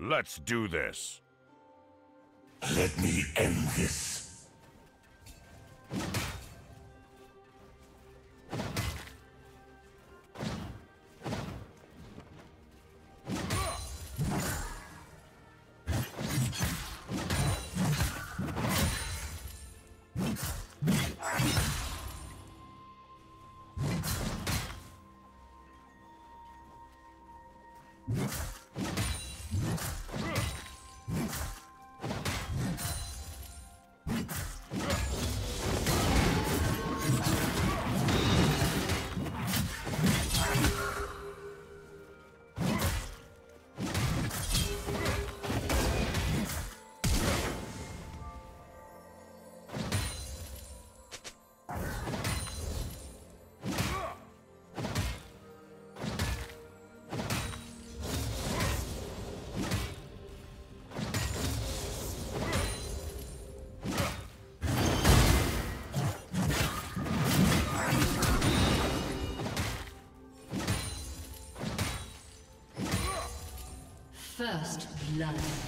Let's do this. Let me end this. First blood.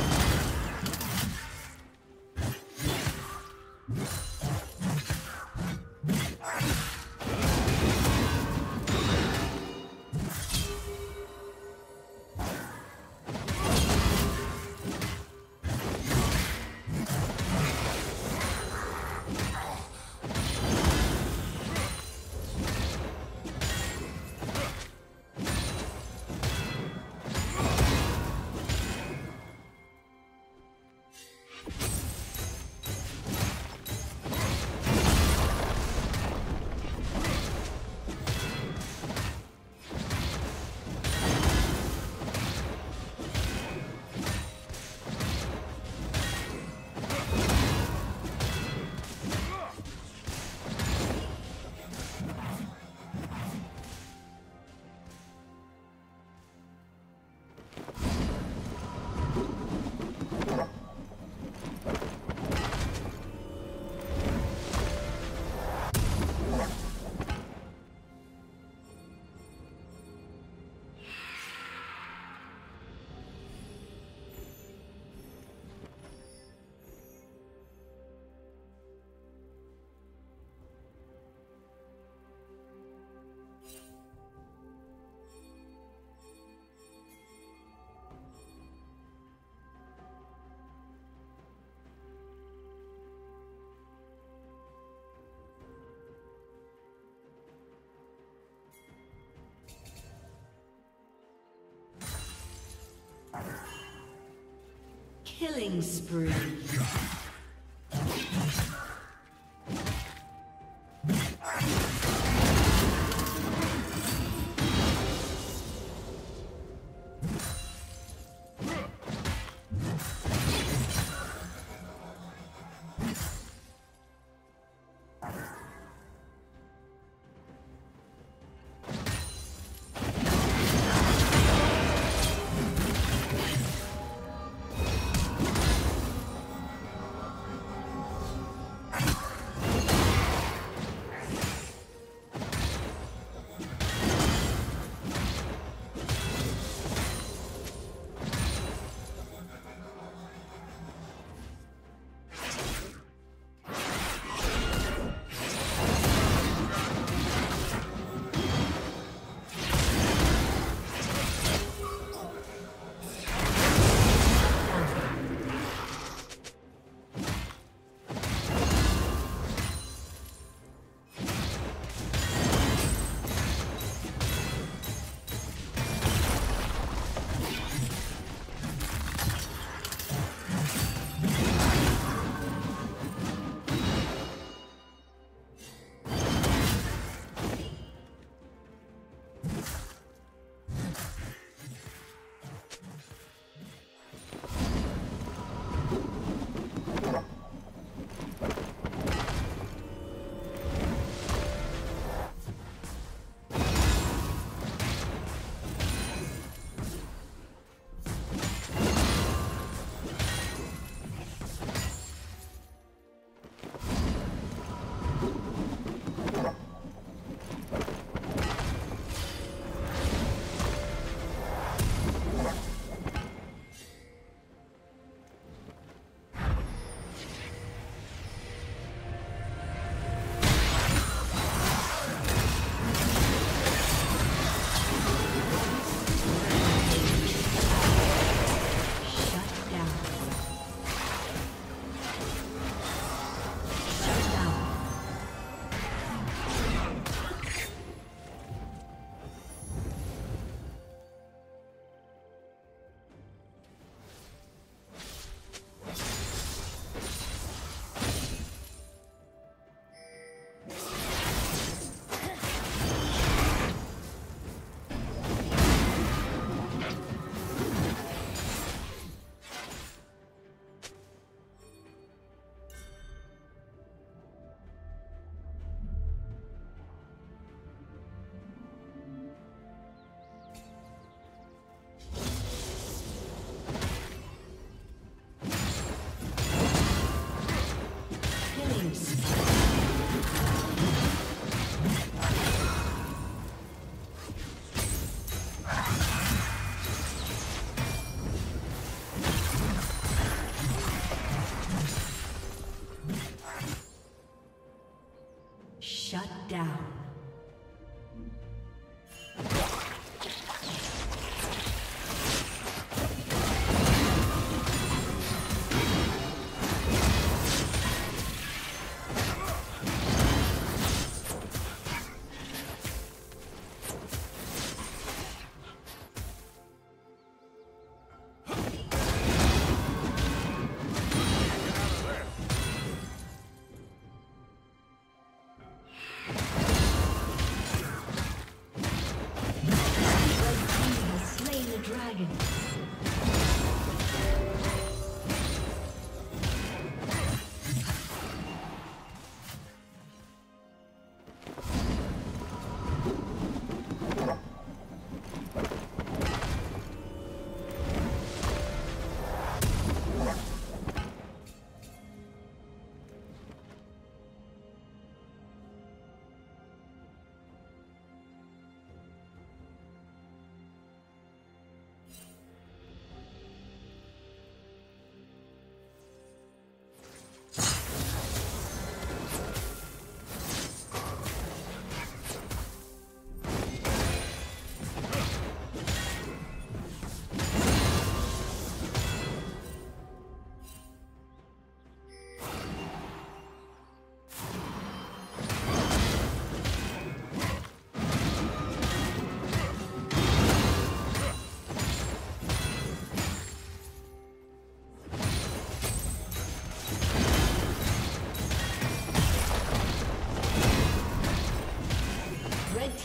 Killing spree.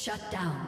Shut down.